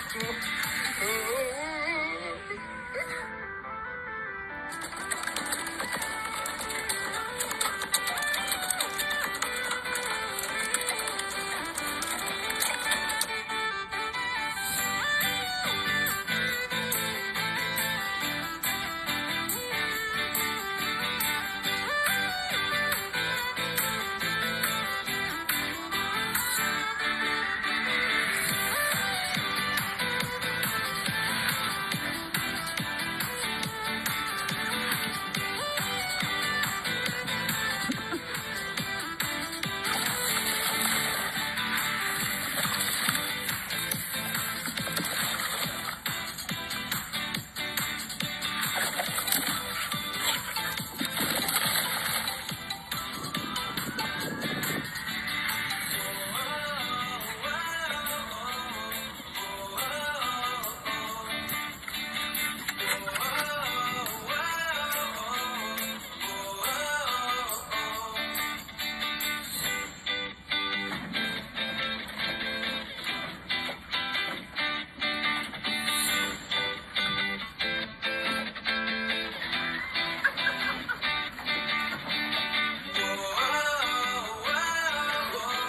Oh, oh, oh.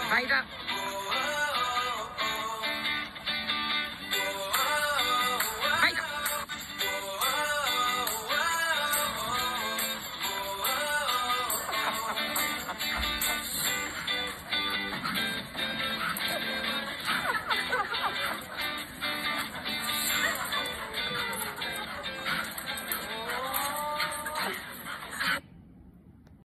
拍一张